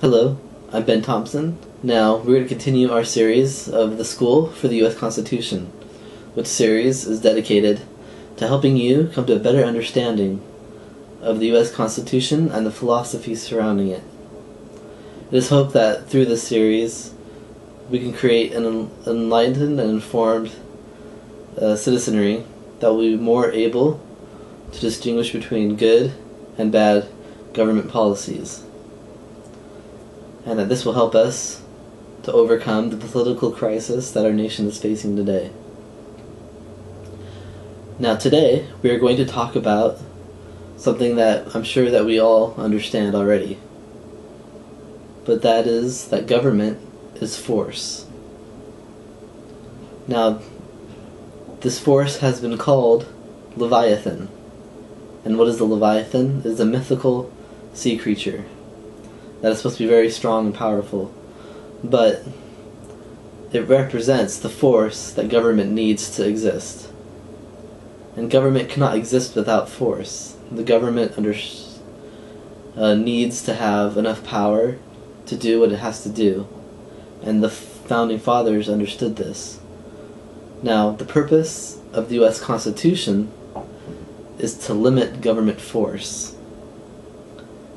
Hello, I'm Ben Thompson. Now, we're going to continue our series of the School for the U.S. Constitution, which series is dedicated to helping you come to a better understanding of the U.S. Constitution and the philosophy surrounding it. It is hoped that through this series, we can create an enlightened and informed uh, citizenry that will be more able to distinguish between good and bad government policies. And that this will help us to overcome the political crisis that our nation is facing today. Now, today, we are going to talk about something that I'm sure that we all understand already. But that is that government is force. Now, this force has been called Leviathan. And what is the Leviathan? It is a mythical sea creature that is supposed to be very strong and powerful. But it represents the force that government needs to exist. And government cannot exist without force. The government under, uh, needs to have enough power to do what it has to do. And the founding fathers understood this. Now, the purpose of the U.S. Constitution is to limit government force.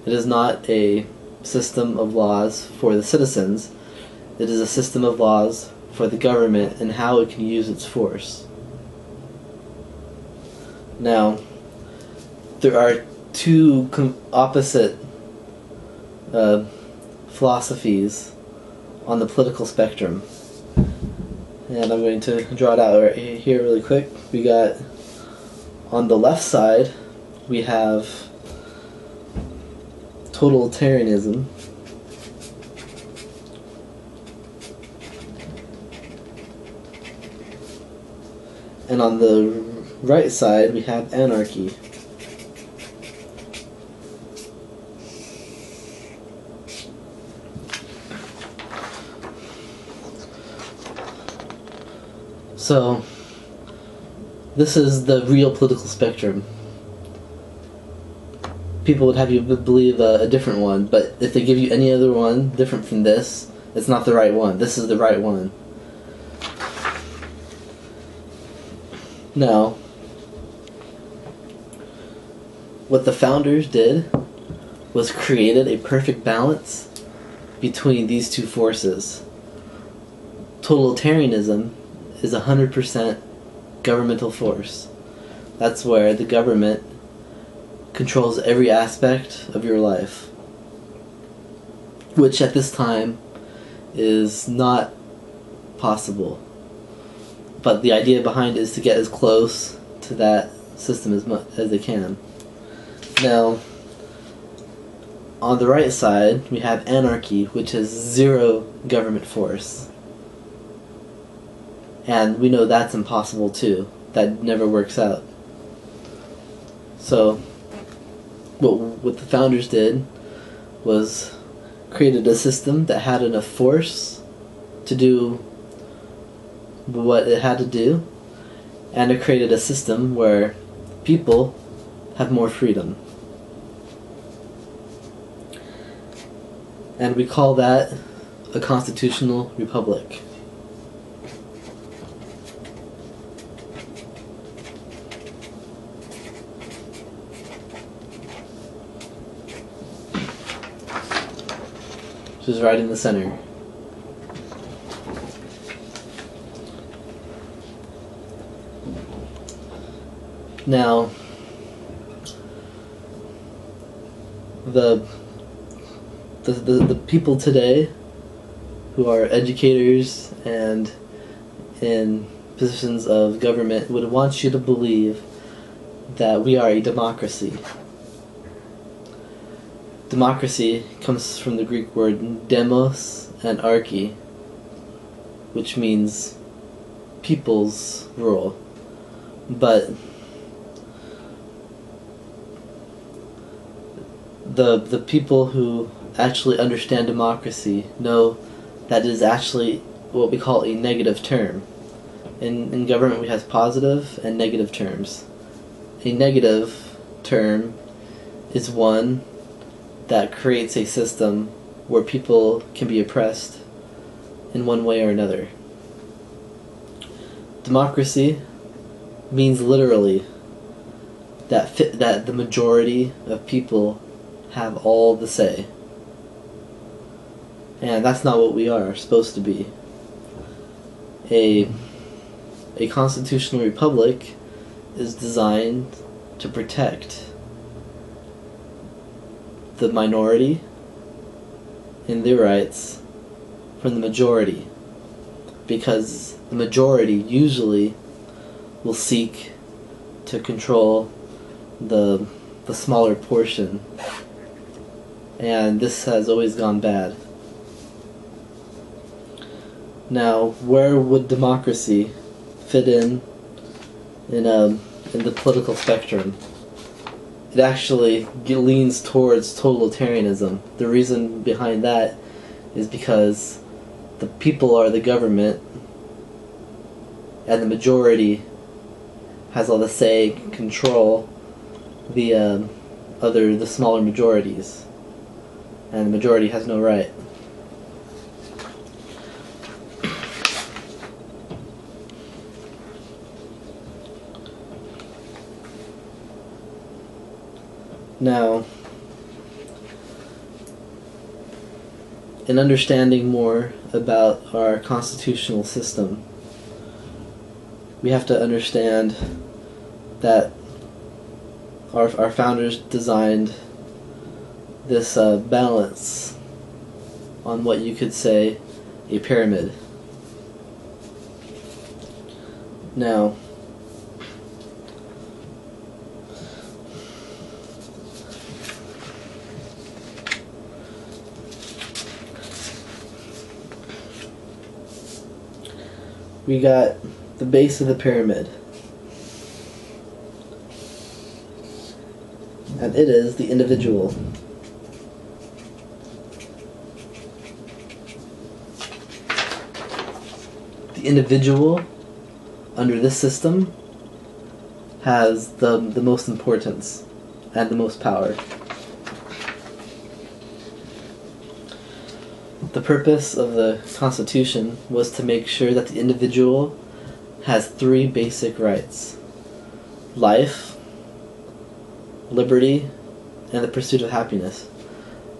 It is not a system of laws for the citizens, it is a system of laws for the government and how it can use its force. Now, there are two opposite uh, philosophies on the political spectrum. And I'm going to draw it out right here really quick. We got on the left side, we have totalitarianism. And on the right side, we have anarchy. So, this is the real political spectrum. People would have you believe a, a, different one, but if they give you any other one different from this, it's not the right one. This is the right one. Now, what the founders did was created a perfect balance between these two forces. Totalitarianism is a 100% governmental force. That's where the government controls every aspect of your life. Which at this time is not possible. But the idea behind is to get as close to that system as much as they can. Now, on the right side, we have anarchy, which is zero government force. And we know that's impossible too. That never works out. So, what, what the founders did was created a system that had enough force to do what it had to do, and it created a system where people have more freedom. And we call that a constitutional republic. Is right in the center. Now, the, the, the, the people today who are educators and in positions of government would want you to believe that we are a democracy. Democracy comes from the Greek word demos and archi, which means people's rule. But the the people who actually understand democracy know that it is actually what we call a negative term. In, in government, we have positive and negative terms. A negative term is one that creates a system where people can be oppressed in one way or another. Democracy means literally that that the majority of people have all the say. And that's not what we are supposed to be. A a constitutional republic is designed to protect the minority in their rights from the majority because the majority usually will seek to control the the smaller portion. And this has always gone bad. Now where would democracy fit in in um in the political spectrum it actually leans towards totalitarianism. The reason behind that is because the people are the government and the majority has all the say control the um, other the smaller majorities. And the majority has no right now in understanding more about our constitutional system we have to understand that our, our founders designed this uh, balance on what you could say a pyramid. Now, we got the base of the pyramid. And it is the individual. The individual under this system has the, the most importance and the most power. The purpose of the Constitution was to make sure that the individual has three basic rights life, liberty, and the pursuit of happiness.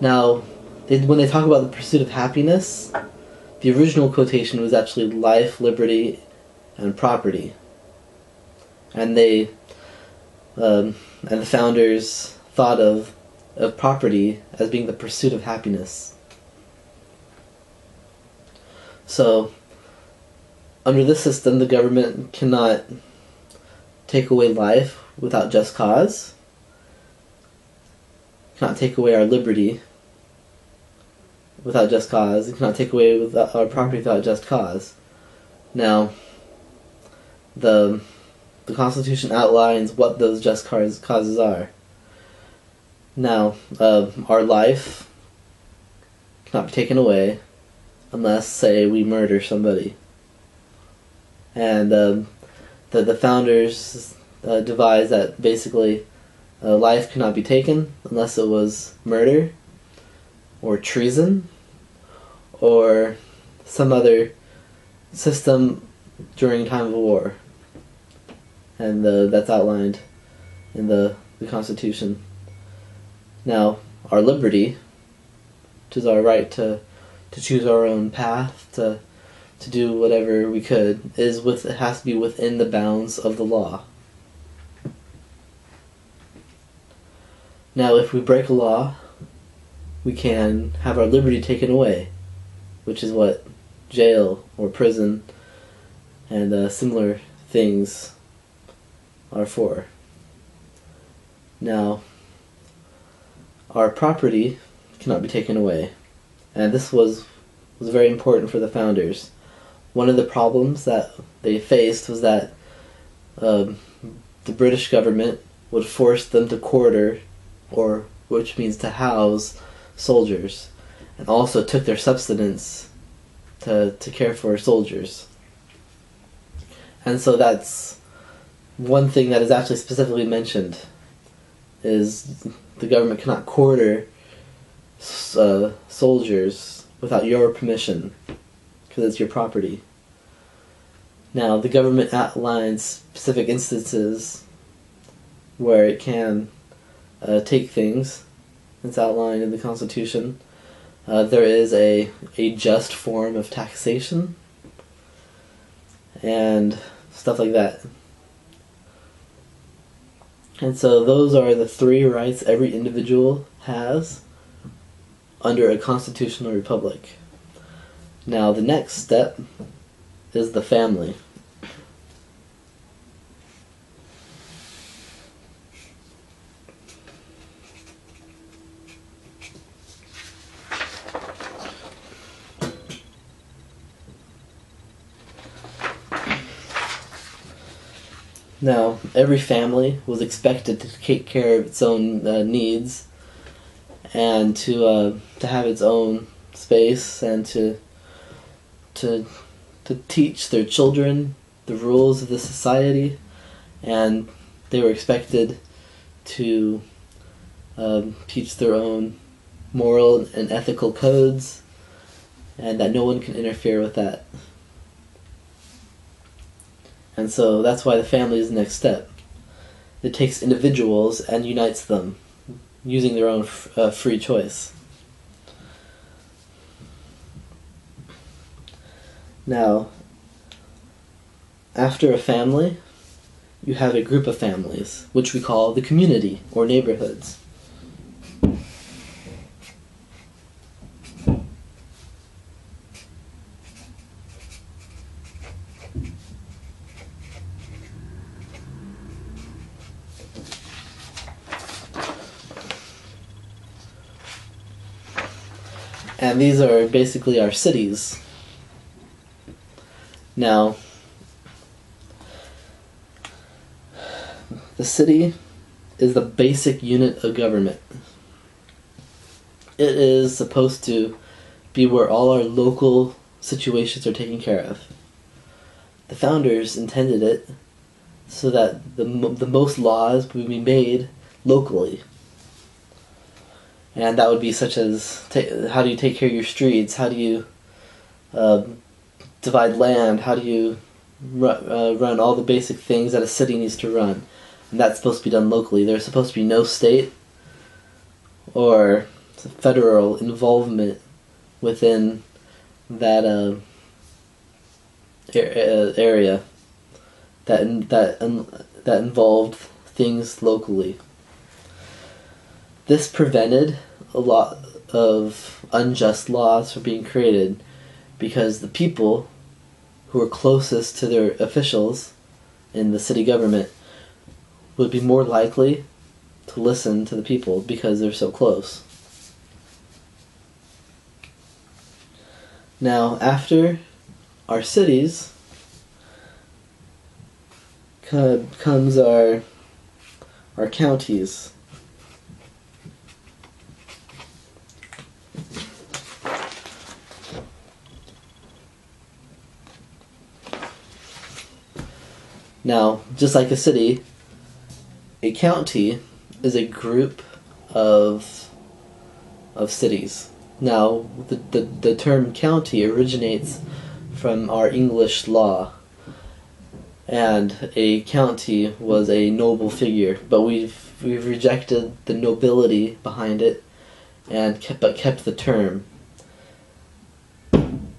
Now, they, when they talk about the pursuit of happiness, the original quotation was actually life, liberty, and property. And they, um, and the founders thought of, of property as being the pursuit of happiness. So, under this system, the government cannot take away life without just cause, cannot take away our liberty without just cause, it cannot take away without our property without just cause. Now, the the Constitution outlines what those just cause, causes are. Now, uh, our life cannot be taken away unless, say, we murder somebody. And um, the the founders uh, devised that basically uh, life cannot be taken unless it was murder or treason or some other system during time of war. And uh, that's outlined in the, the Constitution. Now, our liberty, which is our right to, to choose our own path, to, to do whatever we could, is with it has to be within the bounds of the law. Now, if we break a law, we can have our liberty taken away, which is what jail or prison and uh, similar things are for. Now, our property cannot be taken away, and this was was very important for the founders. One of the problems that they faced was that um, the British government would force them to quarter, or which means to house, soldiers, and also took their subsistence to, to care for soldiers. And so that's one thing that is actually specifically mentioned is the government cannot quarter uh, soldiers without your permission because it's your property. Now, the government outlines specific instances where it can uh, take things. It's outlined in the Constitution. Uh, there is a, a just form of taxation and stuff like that. And so those are the three rights every individual has under a constitutional republic. Now, the next step is the family. Now, every family was expected to take care of its own uh, needs and to uh, to have its own space and to to to teach their children the rules of the society, and they were expected to um, teach their own moral and ethical codes, and that no one can interfere with that. And so that's why the family is the next step. It takes individuals and unites them using their own uh, free choice. Now, after a family, you have a group of families, which we call the community or neighborhoods. And these are basically our cities. Now, the city is the basic unit of government. It is supposed to be where all our local situations are taken care of. The founders intended it so that the, the most laws would be made locally and that would be such as how do you take care of your streets? How do you um, divide land? How do you uh, run all the basic things that a city needs to run? And that's supposed to be done locally. There's supposed to be no state or federal involvement within that uh, uh, area that in- that um, that involved things locally. This prevented a lot of unjust laws from being created because the people who were closest to their officials in the city government would be more likely to listen to the people because they're so close. Now, after our cities co- comes our our counties. Now, just like a city, a county is a group of of cities. Now, the, the, the term county originates from our English law. And a county was a noble figure, but we've we've rejected the nobility behind it and kept but kept the term.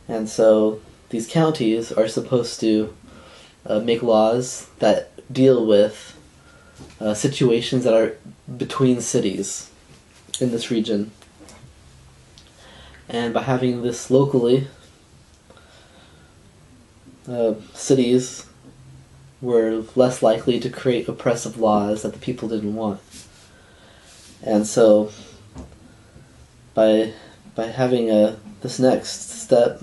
And so these counties are supposed to uh, make laws that deal with uh, situations that are between cities in this region. And by having this locally, uh, cities were less likely to create oppressive laws that the people didn't want. And so, by by having a this next step,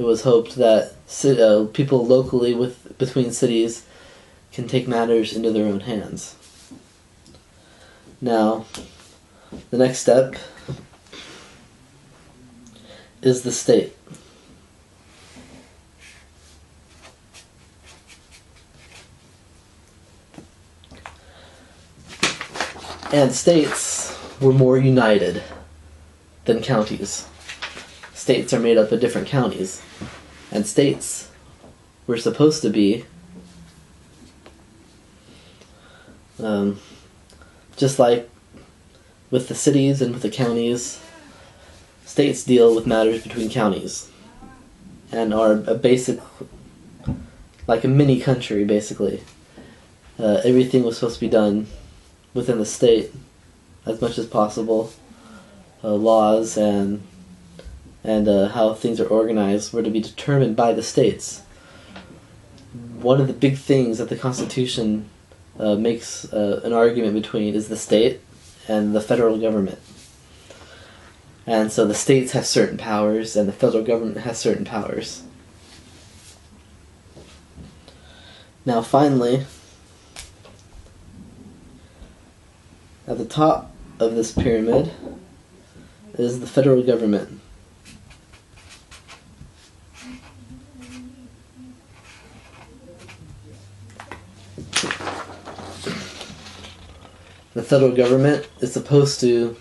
it was hoped that uh, people locally with between cities can take matters into their own hands. Now, the next step is the state. And states were more united than counties. States are made up of different counties. And states were supposed to be um, just like with the cities and with the counties, states deal with matters between counties and are a basic, like a mini country basically. Uh, everything was supposed to be done within the state as much as possible. Uh, laws and and uh, how things are organized were to be determined by the states. One of the big things that the Constitution uh, makes uh, an argument between is the state and the federal government. And so the states have certain powers, and the federal government has certain powers. Now, finally, at the top of this pyramid is the federal government. The federal government is supposed to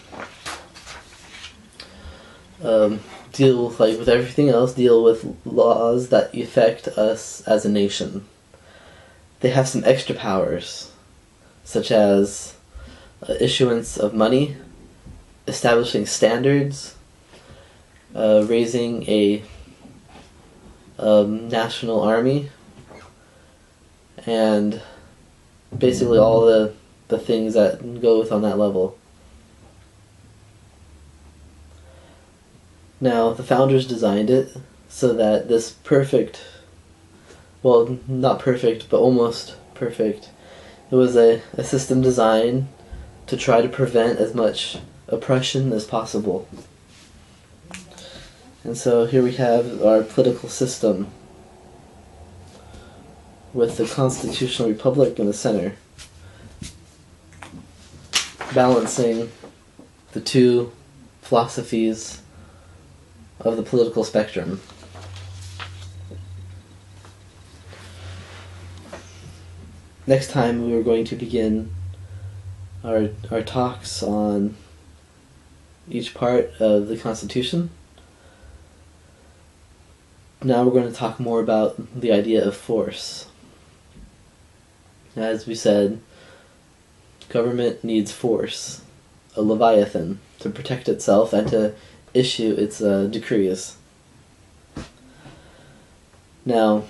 um, deal like with everything else, deal with laws that affect us as a nation. They have some extra powers, such as uh, issuance of money, establishing standards, uh, raising a um, national army, and basically all the, the things that go with on that level. Now, the founders designed it so that this perfect, well, not perfect, but almost perfect, it was a, a system designed to try to prevent as much oppression as possible. And so here we have our political system with the constitutional republic in the center, balancing the two philosophies of the political spectrum. Next time we are going to begin our, our talks on each part of the Constitution. Now we're going to talk more about the idea of force. As we said, government needs force, a leviathan, to protect itself and to issue its uh, decrees. Now,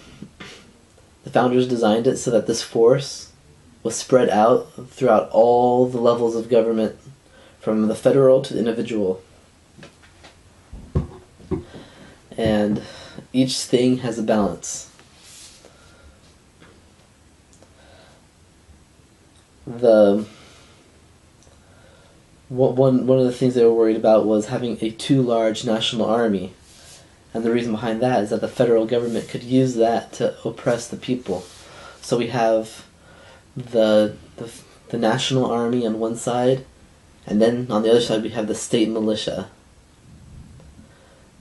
the founders designed it so that this force was spread out throughout all the levels of government, from the federal to the individual. And each thing has a balance. The one one of the things they were worried about was having a too large national army, and the reason behind that is that the federal government could use that to oppress the people. So we have the the, the national army on one side, and then on the other side we have the state militia.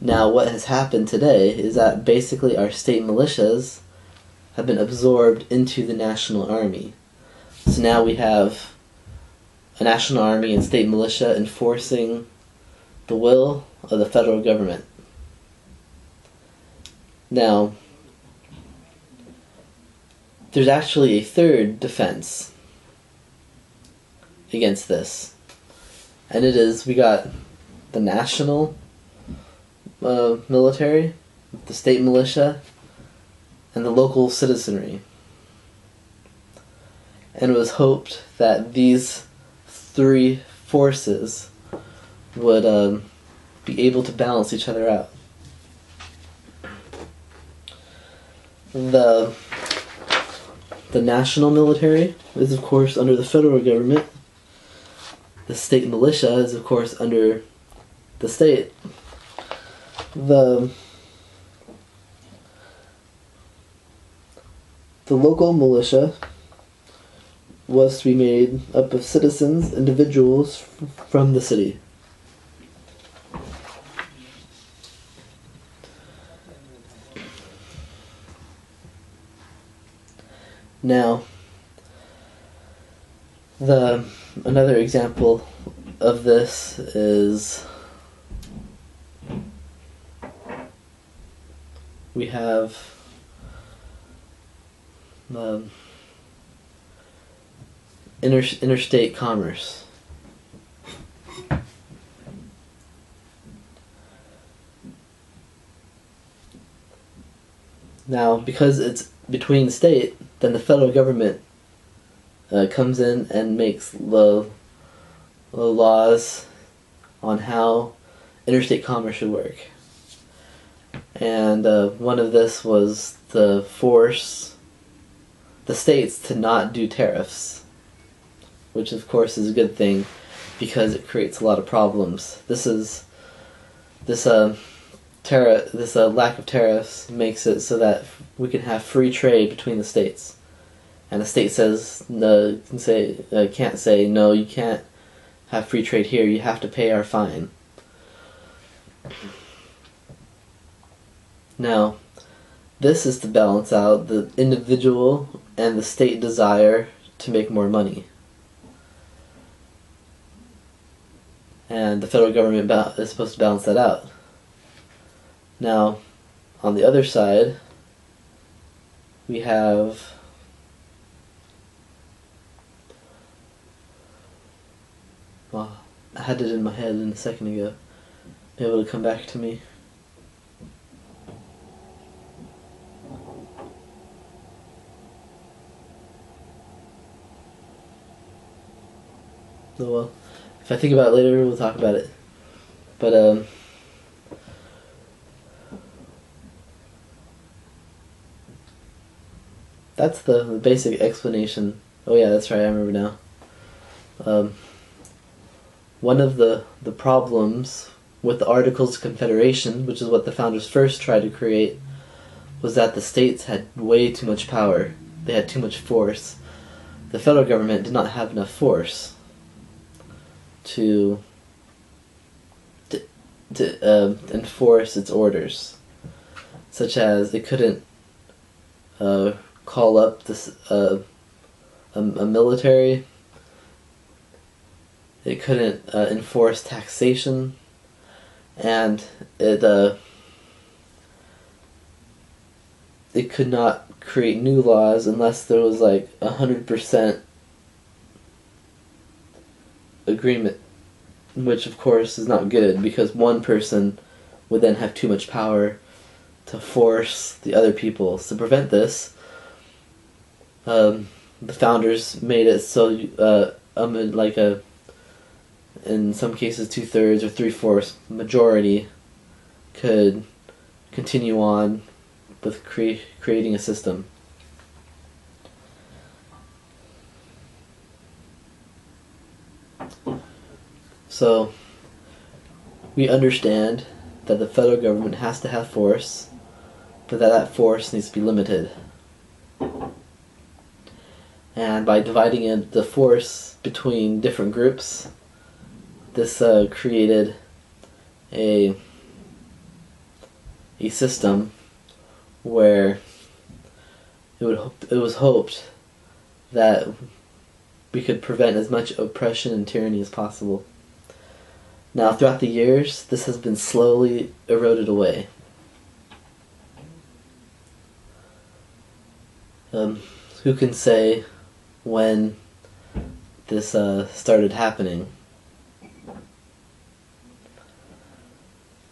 Now, what has happened today is that basically our state militias have been absorbed into the national army. So now we have a national army and state militia enforcing the will of the federal government. Now, there's actually a third defense against this. And it is we got the national uh, military, the state militia, and the local citizenry. And it was hoped that these three forces would um, be able to balance each other out. The the national military is of course under the federal government. The state militia is of course under the state. The the local militia was to be made up of citizens, individuals from the city. Now, the another example of this is we have um, inter- interstate commerce. Now, because it's between state, then the federal government uh, comes in and makes the, the laws on how interstate commerce should work. And uh, one of this was the force the states to not do tariffs, which of course is a good thing because it creates a lot of problems. This is this uh, tariff this uh, lack of tariffs makes it so that we can have free trade between the states, and the state says no can say uh, can't say no you can't have free trade here you have to pay our fine. Now, this is to balance out the individual and the state desire to make more money. And the federal government is supposed to balance that out. Now, on the other side, we have well, I had it in my head in a second ago. Be able to come back to me. Oh well. If I think about it later, we'll talk about it. But um. That's the, basic explanation. Oh yeah, that's right. I remember now. Um, one of the the problems with the Articles of Confederation, which is what the founders first tried to create, was that the states had way too much power. They had too much force. The federal government did not have enough force to to, to uh, enforce its orders, such as it couldn't uh, call up this uh, a, a military. It couldn't uh, enforce taxation, and it uh, it could not create new laws unless there was like a hundred percent agreement, which of course is not good because one person would then have too much power to force the other people. To prevent this, um, the founders made it so uh, um, like a in some cases two thirds or three fourths majority could continue on with cre- creating a system. So we understand that the federal government has to have force, but that that force needs to be limited. And by dividing in the force between different groups, this uh, created a a system where it would it was hoped that we could prevent as much oppression and tyranny as possible. Now, throughout the years, this has been slowly eroded away. Um, who can say when this uh, started happening?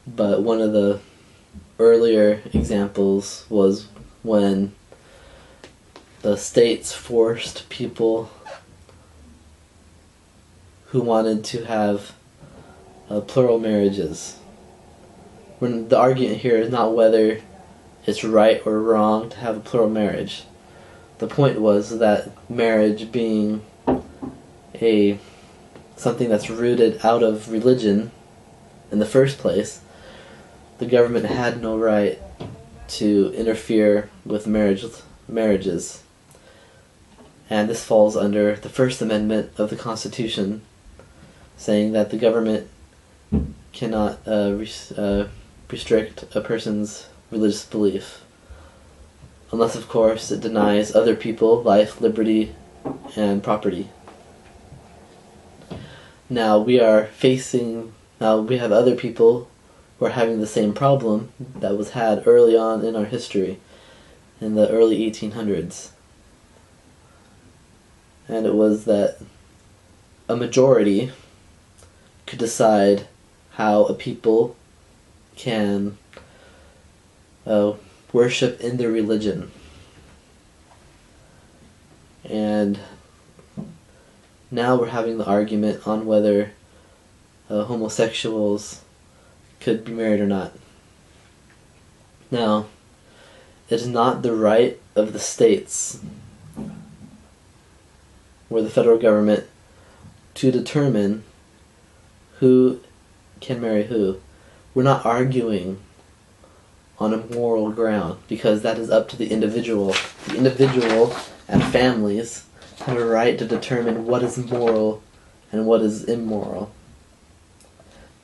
But one of the earlier examples was when the states forced people who wanted to have uh, plural marriages. When the argument here is not whether it's right or wrong to have a plural marriage. The point was that marriage being a something that's rooted out of religion in the first place, the government had no right to interfere with marriage marriages. And this falls under the First Amendment of the Constitution, saying that the government cannot uh, res- uh, restrict a person's religious belief. Unless, of course, it denies other people life, liberty, and property. Now we are facing, now we have other people who are having the same problem that was had early on in our history, in the early 1800s. And it was that a majority could decide how a people can uh, worship in their religion. And now we're having the argument on whether uh, homosexuals could be married or not. Now, it is not the right of the states or the federal government to determine who can marry who. We're not arguing on a moral ground because that is up to the individual. The individual and families have a right to determine what is moral and what is immoral.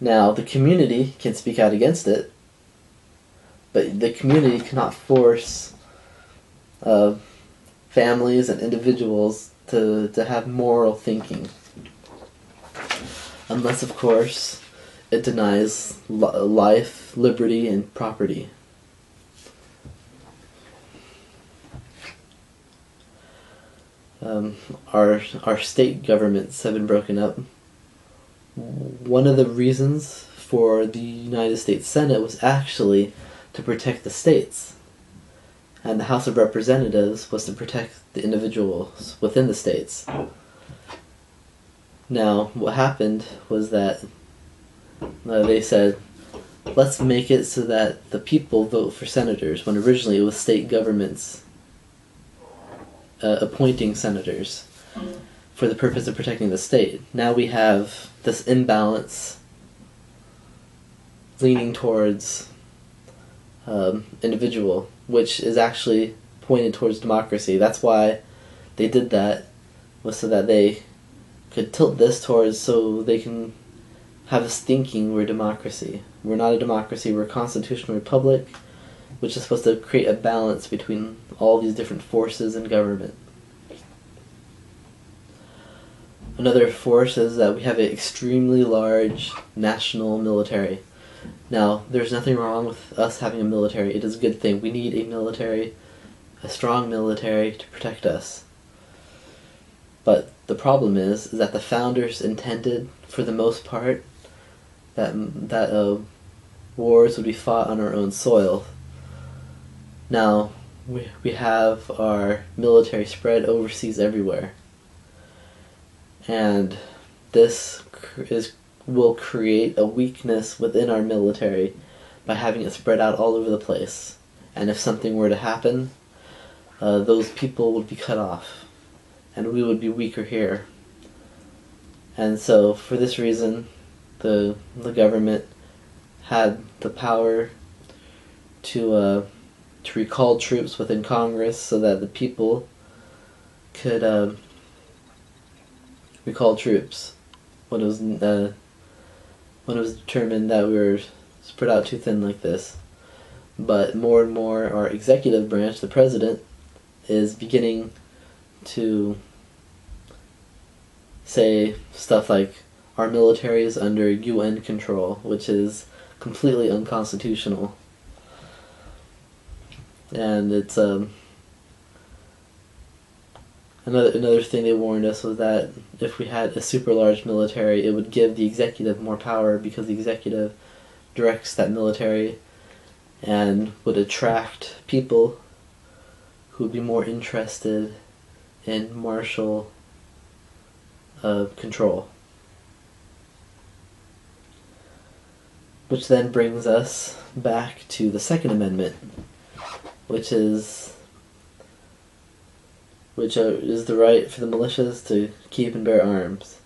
Now, the community can speak out against it, but the community cannot force uh, families and individuals to, to have moral thinking. Unless, of course, it denies life, liberty, and property. Um, our our state governments have been broken up. One of the reasons for the United States Senate was actually to protect the states, and the House of Representatives was to protect the individuals within the states. Now, what happened was that uh, they said, let's make it so that the people vote for senators, when originally it was state governments uh, appointing senators for the purpose of protecting the state. Now we have this imbalance leaning towards um, individual, which is actually pointed towards democracy. That's why they did that, was so that they could tilt this towards so they can have us thinking we're a democracy. We're not a democracy, we're a constitutional republic, which is supposed to create a balance between all these different forces in government. Another force is that we have an extremely large national military. Now, there's nothing wrong with us having a military. It is a good thing. We need a military, a strong military to protect us. But the problem is, is that the founders intended, for the most part, that that uh, wars would be fought on our own soil. Now, we, we have our military spread overseas everywhere. And this is will create a weakness within our military by having it spread out all over the place. And if something were to happen, uh, those people would be cut off, and we would be weaker here. And so, for this reason, the the government had the power to uh, to recall troops within Congress so that the people could uh, recall troops when it was uh, when it was determined that we were spread out too thin like this. But more and more, our executive branch, the president, is beginning to say stuff like our military is under UN control, which is completely unconstitutional. And it's um another another thing they warned us was that if we had a super large military, it would give the executive more power because the executive directs that military and would attract people who would be more interested in martial uh, control. Which then brings us back to the Second Amendment, which is which is the right for the militias to keep and bear arms.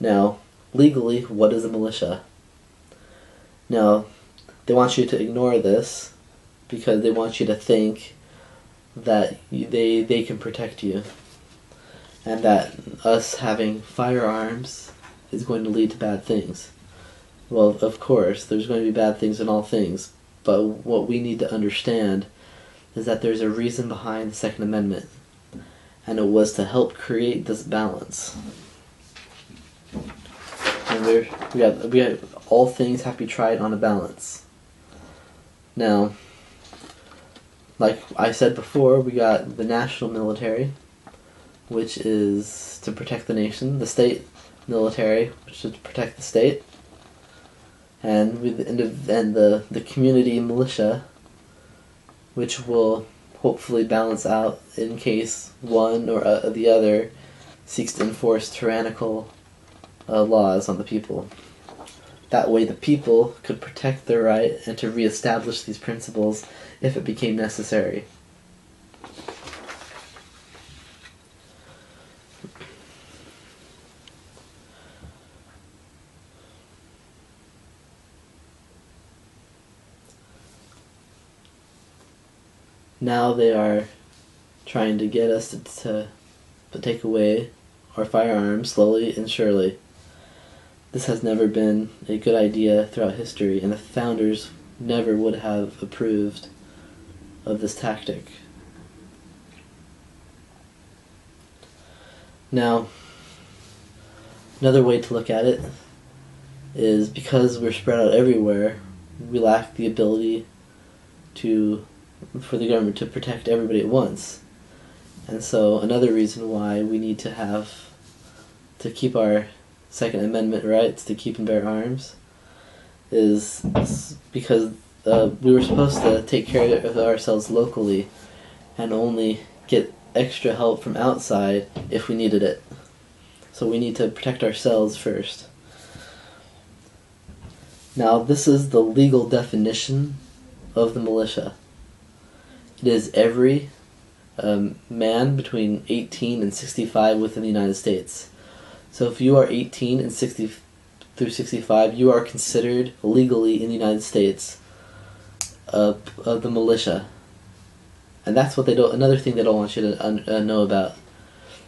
Now, legally, what is a militia? Now, they want you to ignore this because they want you to think that they they can protect you and that us having firearms is going to lead to bad things. Well, of course, there's going to be bad things in all things, but what we need to understand is that there's a reason behind the Second Amendment, and it was to help create this balance. And we got we got all things have to be tried on a balance. Now, like I said before, we got the national military, which is to protect the nation. The state military, which is to protect the state. And with and the, the community militia, which will hopefully balance out in case one or uh, the other seeks to enforce tyrannical uh, laws on the people. That way, the people could protect their right and to reestablish these principles if it became necessary. Now they are trying to get us to, to, to take away our firearms slowly and surely. This has never been a good idea throughout history, and the founders never would have approved of this tactic. Now, another way to look at it is because we're spread out everywhere, we lack the ability to for the government to protect everybody at once. And so another reason why we need to have to keep our Second Amendment rights to keep and bear arms is because uh, we were supposed to take care of ourselves locally and only get extra help from outside if we needed it. So we need to protect ourselves first. Now, this is the legal definition of the militia. It is every um, man between 18 and 65 within the United States. So if you are 18 and 60 through 65, you are considered legally in the United States of, of the militia. And that's what they don't. Another thing they don't want you to uh, know about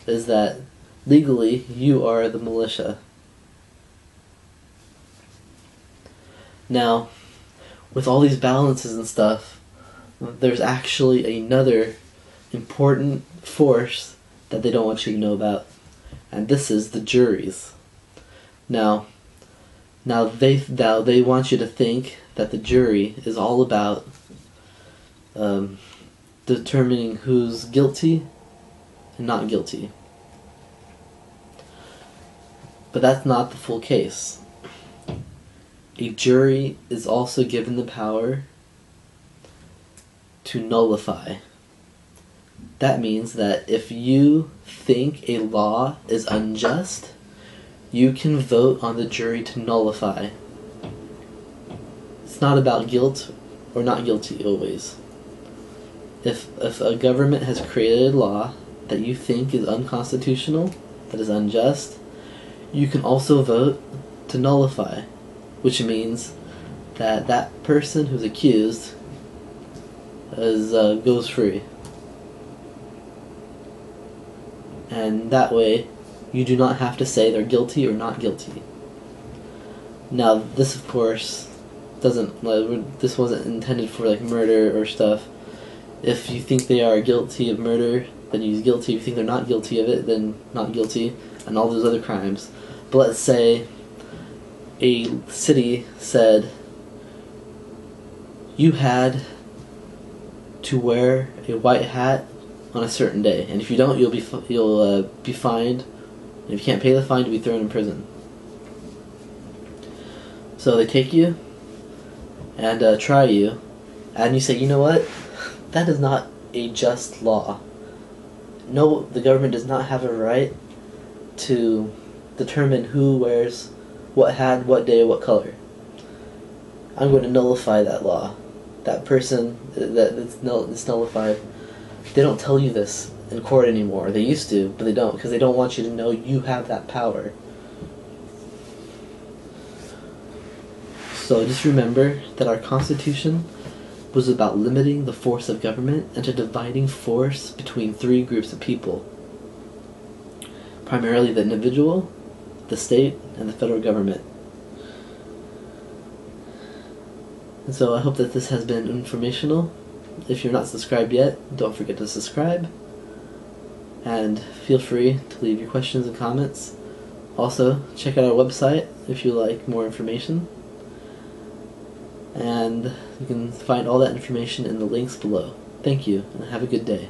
is that legally you are the militia. Now, with all these balances and stuff, there's actually another important force that they don't want you to know about, and this is the juries. Now, now they now they want you to think that the jury is all about um, determining who's guilty and not guilty. But that's not the full case. A jury is also given the power to nullify. That means that if you think a law is unjust, you can vote on the jury to nullify. It's not about guilt or not guilty always. If, if a government has created a law that you think is unconstitutional, that is unjust, you can also vote to nullify, which means that that person who's accused as uh, goes free. And that way, you do not have to say they're guilty or not guilty. Now, this of course doesn't like this wasn't intended for like murder or stuff. If you think they are guilty of murder, then you use guilty. If you think they're not guilty of it, then not guilty, and all those other crimes. But let's say a city said you had to wear a white hat on a certain day, and if you don't, you'll be you'll uh, be fined. And if you can't pay the fine, you'll be thrown in prison. So they take you and uh, try you, and you say, you know what? That is not a just law. No, the government does not have a right to determine who wears what hat, what day, what color. I'm going to nullify that law that person that it's, null, nullified. They don't tell you this in court anymore. They used to, but they don't because they don't want you to know you have that power. So just remember that our Constitution was about limiting the force of government and to dividing force between three groups of people primarily the individual, the state, and the federal government. So I hope that this has been informational. If you're not subscribed yet, don't forget to subscribe. And feel free to leave your questions and comments Also, check out our website if you like more information. And you can find all that information in the links below. Thank you, and have a good day.